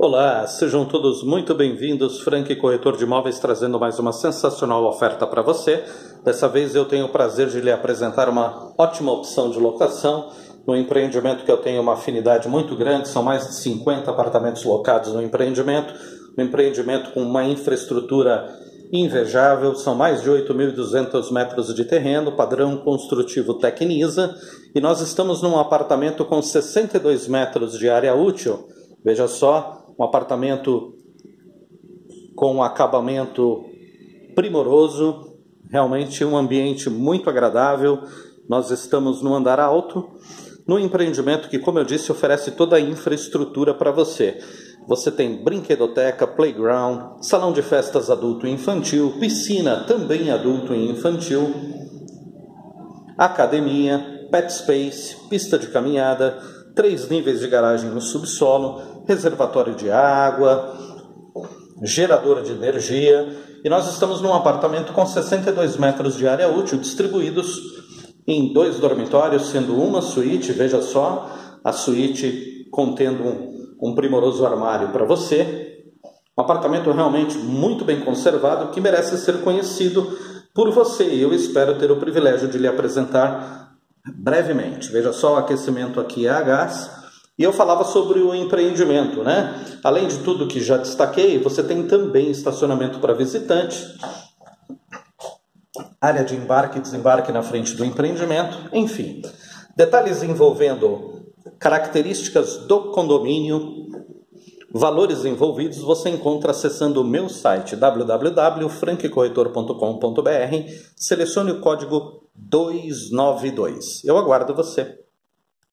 Olá, sejam todos muito bem-vindos. Frank Corretor de Imóveis trazendo mais uma sensacional oferta para você. Dessa vez eu tenho o prazer de lhe apresentar uma ótima opção de locação no empreendimento que eu tenho uma afinidade muito grande, são mais de 50 apartamentos locados no empreendimento, um empreendimento com uma infraestrutura invejável, são mais de 8.200 metros de terreno, padrão construtivo Tecnisa, e nós estamos num apartamento com 62 metros de área útil. Veja só, um apartamento com um acabamento primoroso, realmente um ambiente muito agradável. Nós estamos no andar alto, no empreendimento que, como eu disse, oferece toda a infraestrutura para você. Você tem brinquedoteca, playground, salão de festas adulto e infantil, piscina também adulto e infantil, academia, pet space, pista de caminhada, três níveis de garagem no subsolo, reservatório de água, gerador de energia. E nós estamos num apartamento com 62 metros de área útil, distribuídos em dois dormitórios, sendo uma suíte, veja só, a suíte contendo um, um primoroso armário para você. Um apartamento realmente muito bem conservado que merece ser conhecido por você. E eu espero ter o privilégio de lhe apresentar brevemente. Veja só, o aquecimento aqui é a gás. E eu falava sobre o empreendimento, né? Além de tudo que já destaquei, você tem também estacionamento para visitante, área de embarque e desembarque na frente do empreendimento, enfim. Detalhes envolvendo características do condomínio, valores envolvidos, você encontra acessando o meu site www.franquecorretor.com.br, selecione o código 292. Eu aguardo você.